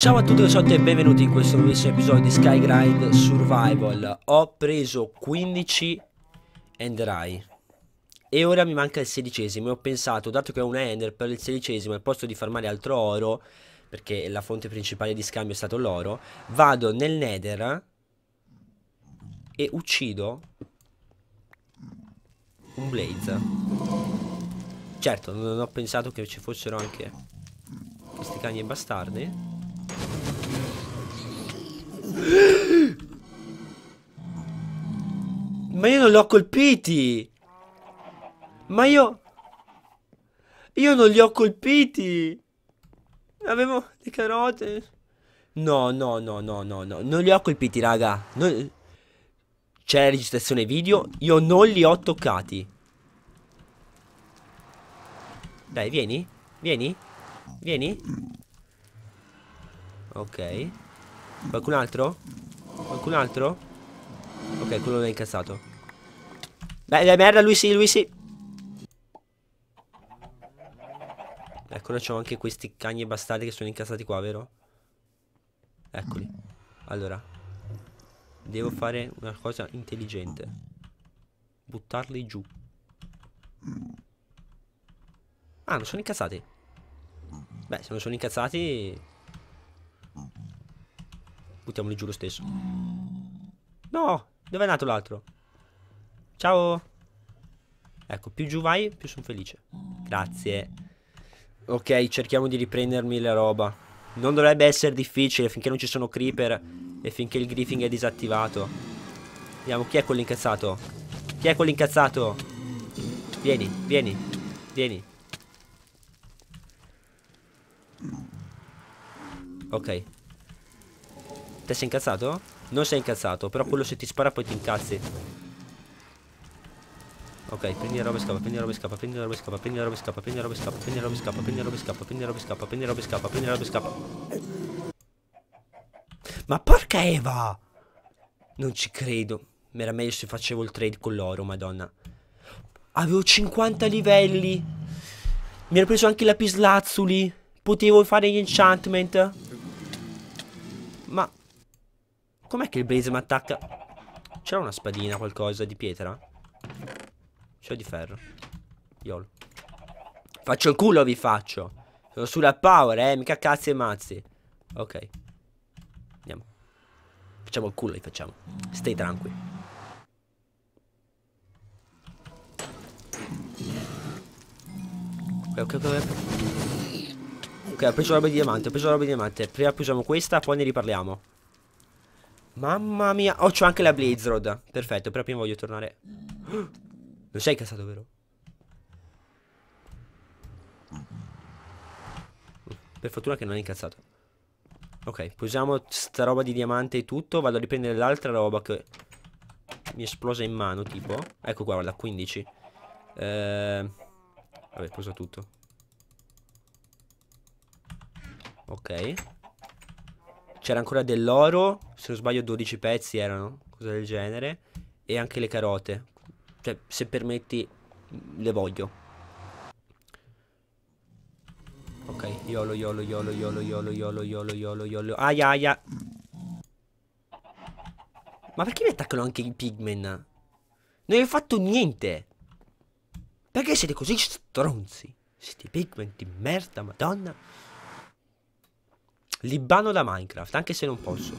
Ciao a tutti ragazzi e benvenuti in questo nuovissimo episodio di Skygrind Survival. Ho preso 15 Enderai E ora mi manca il sedicesimo e ho pensato, dato che ho un Ender per il sedicesimo Al posto di farmare altro oro Perché la fonte principale di scambio è stato l'oro Vado nel Nether E uccido Un Blaze. Certo, non ho pensato che ci fossero anche Questi cani e bastardi ma io non li ho colpiti! Ma io... Io non li ho colpiti! Avevo le carote. No, no, no, no, no, no. Non li ho colpiti, raga. Non... C'è la registrazione video. Io non li ho toccati. Dai, vieni. Vieni. Vieni. Ok. Qualcun altro? Qualcun altro? Ok, quello l'ha incazzato. Beh, dai, merda, lui sì, lui sì. Ecco, noi c'ho anche questi cagni bastardi che sono incazzati qua, vero? Eccoli. Allora. Devo fare una cosa intelligente. Buttarli giù. Ah, non sono incazzati. Beh, se non sono incazzati... Buttiamoli giù lo stesso. No! Dove è nato l'altro? Ciao! Ecco, più giù vai, più sono felice. Grazie. Ok, cerchiamo di riprendermi la roba. Non dovrebbe essere difficile finché non ci sono creeper e finché il griffing è disattivato. Vediamo, chi è quello incazzato? Chi è quello incazzato? Vieni, vieni, vieni. Ok, Te sei incazzato? Non sei incazzato, però quello se ti spara poi ti incazzi. Ok, prendi la roba e scappa, prendi la roba e scappa, prendi la roba e scappa, prendi la roba e scappa, prendi la roba e scappa, prendi la roba e scappa, prendi la roba e scappa, prendi la roba e scappa, prendi la roba e scappa, prendi la roba e scappa. Ma porca Eva! Non ci credo. Era meglio se facevo il trade con l'oro, madonna. Avevo 50 livelli. Mi ero preso anche i lapislazzuli. Potevo fare gli enchantment. Ma Com'è che il blaze mi attacca? C'era una spadina, qualcosa di pietra? C'ho di ferro. Yolo. Faccio il culo, vi faccio. Sono sulla power, eh. Mica cazzi e mazzi. Ok. Andiamo. Facciamo il culo, li facciamo. Stai tranquilli. Ok, ok, ok. Ok, ho preso la roba di diamante, ho preso la roba di diamante. Prima usiamo questa, poi ne riparliamo. Mamma mia. Oh, c'ho anche la Blaze Rod. Perfetto, però prima voglio tornare. Non sei cassato, vero? Per fortuna che non è incazzato. Ok, posiamo sta roba di diamante e tutto. Vado a riprendere l'altra roba che mi esplosa in mano, tipo. Ecco qua, guarda, 15. Eh... Vabbè, posa tutto. Ok. C'era ancora dell'oro, se non sbaglio 12 pezzi erano, cosa del genere. E anche le carote. Cioè, se permetti, le voglio. Ok, yolo, yolo, yolo, yolo, yolo, yolo, yolo, yolo, yolo. Aia, aia. Ma perché mi attaccano anche i pigmen? Non hai fatto niente. Perché siete così stronzi? Siete pigmen di merda, madonna. Li banno da Minecraft, anche se non posso.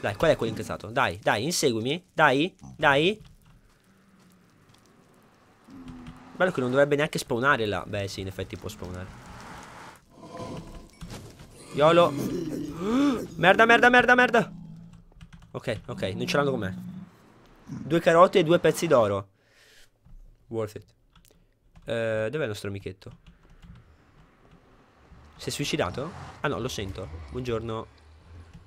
Dai, qual è quello incazzato? Dai, dai, inseguimi. Dai, dai. Bello che non dovrebbe neanche spawnare là. Beh, sì, in effetti può spawnare. Yolo. merda, merda, merda, merda. Ok, ok, non ce l'hanno con me. Due carote e due pezzi d'oro. Worth it. Eh, dov'è il nostro amichetto? Si è suicidato? Ah no, lo sento. Buongiorno.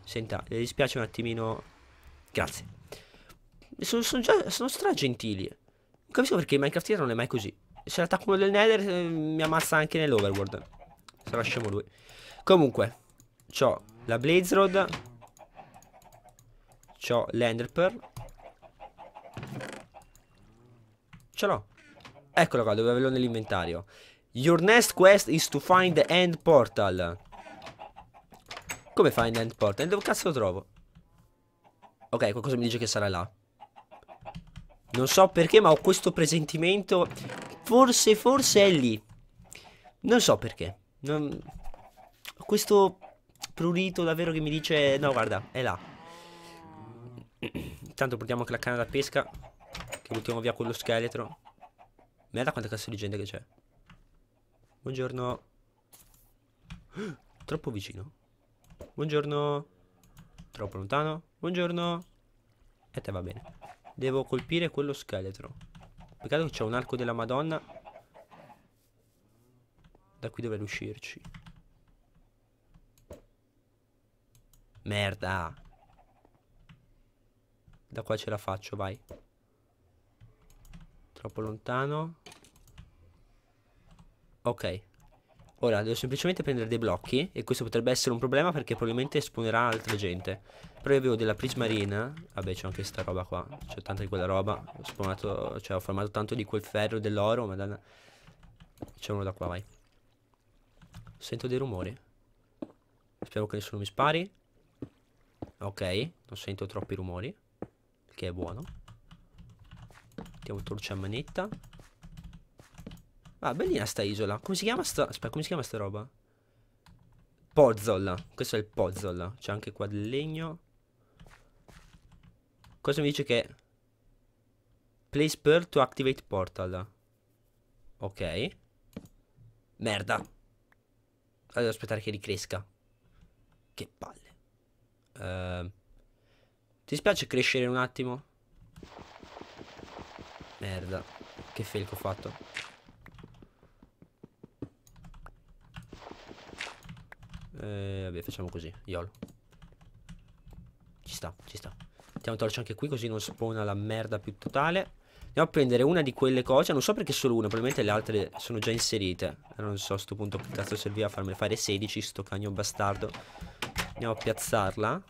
Senta, le dispiace un attimino. Grazie. Sono, sono già. Sono stra gentili. Non capisco perché Minecraft non è mai così. Se l'attacco uno del Nether eh, mi ammazza anche nell'Overworld. Se lasciamo lui. Comunque, c'ho la Blaze Rod. C'ho l'Ender Pearl. Ce l'ho. Eccolo qua, dove avevo nell'inventario. Your next quest is to find the end portal. Come fai in end portal? Dove cazzo lo trovo? Ok, qualcosa mi dice che sarà là. Non so perché, ma ho questo presentimento. Forse, forse è lì. Non so perché. Non... Ho questo prurito davvero che mi dice... No, guarda, è là. Intanto portiamo anche la canna da pesca. Che buttiamo via quello scheletro. Merda quanta cazzo di gente che c'è. Buongiorno. Troppo vicino. Buongiorno. Troppo lontano. Buongiorno. E te va bene. Devo colpire quello scheletro. Peccato che c'è un arco della Madonna. Da qui dovrei uscirci. Merda. Da qua ce la faccio, vai. Troppo lontano. Ok. Ora devo semplicemente prendere dei blocchi e questo potrebbe essere un problema perché probabilmente esponerà altra gente. Però io avevo della prismarina, vabbè c'è anche sta roba qua, c'è tanta di quella roba, ho spawnato, cioè ho formato tanto di quel ferro e dell'oro, madonna. C'è uno da qua, vai. Sento dei rumori. Spero che nessuno mi spari. Ok, non sento troppi rumori, che è buono. Mettiamo torcia a manetta. Ah, bellina sta isola. Come si chiama sta... Aspetta, come si chiama sta roba? Puzzle. Questo è il puzzle. C'è anche qua del legno. Cosa mi dice che... Place pearl to activate portal. Ok. Merda. Devo aspettare che ricresca. Che palle. Uh, ti spiace crescere un attimo? Merda. Che che ho fatto. Eh, vabbè, facciamo così. YOLO. Ci sta, ci sta. Mettiamo torcia anche qui così non spawna la merda più totale. Andiamo a prendere una di quelle cose. Non so perché solo una, probabilmente le altre sono già inserite. Non so a sto punto che cazzo serviva a farmi fare 16, sto cagno bastardo. Andiamo a piazzarla.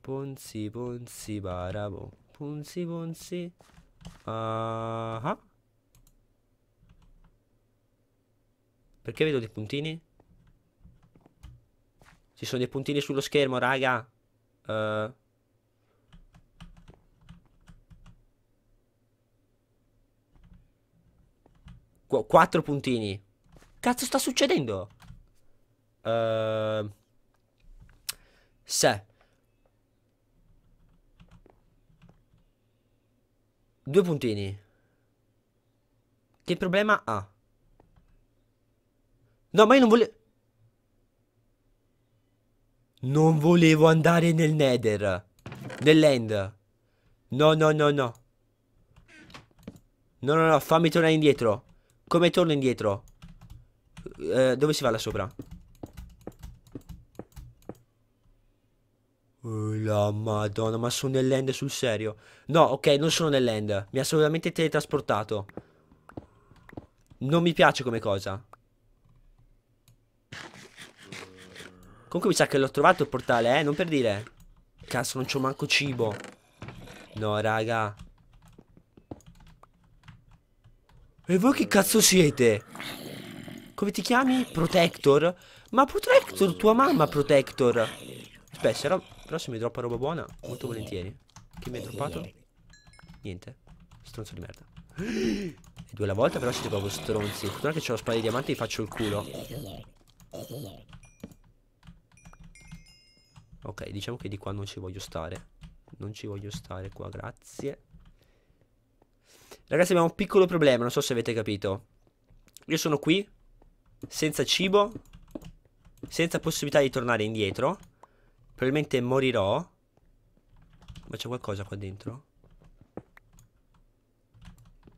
Ponzi, ponzi, barabo. Ponzi, ponzi. Uh -huh. Perché vedo dei puntini? Ci sono dei puntini sullo schermo, raga. Uh. Qu quattro puntini. Cazzo sta succedendo? Uh. Se. Due puntini. Che problema ha? No, ma io non volevo... Non volevo andare nel nether. Nell'end. No, no, no, no. No, no, no, fammi tornare indietro. Come torno indietro? Eh, dove si va là sopra? La madonna, ma sono nell'end sul serio. No, ok, non sono nell'end. Mi ha assolutamente teletrasportato. Non mi piace come cosa. Comunque mi sa che l'ho trovato il portale, eh, non per dire. Cazzo, non c'ho manco cibo. No, raga. E voi che cazzo siete? Come ti chiami? Protector? Ma Protector, tua mamma Protector. Aspetta, ero... però se mi droppa roba buona, molto volentieri. Chi mi ha droppato? Niente. Stronzo di merda. E due alla volta però siete proprio stronzi. Fortuna che c'ho la spada di diamante e vi faccio il culo. Ok, diciamo che di qua non ci voglio stare. Non ci voglio stare qua, grazie. Ragazzi, abbiamo un piccolo problema, non so se avete capito. Io sono qui, senza cibo, senza possibilità di tornare indietro. Probabilmente morirò. Ma c'è qualcosa qua dentro?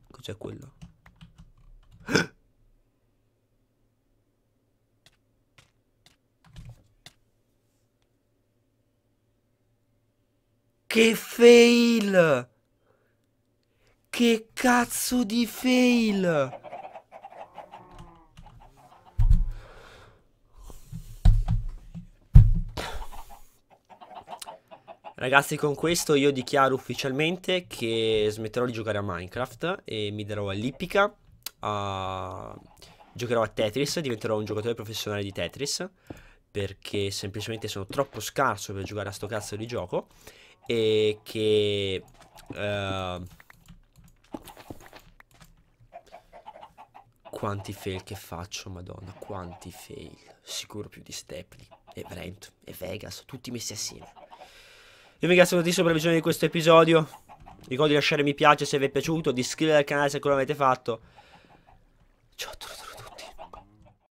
Cos'è quello? Che fail! Che cazzo di fail! Ragazzi con questo io dichiaro ufficialmente che smetterò di giocare a Minecraft e mi darò all'ippica, uh, giocherò a Tetris, diventerò un giocatore professionale di Tetris perché semplicemente sono troppo scarso per giocare a sto cazzo di gioco e che uh, quanti fail che faccio, madonna, quanti fail, sicuro più di Stepney e Brent e Vegas, tutti messi assieme. Io vi ringrazio tantissimo per la visione di questo episodio, ricordo di lasciare mi piace se vi è piaciuto, di iscrivervi al canale se ancora non l'avete fatto.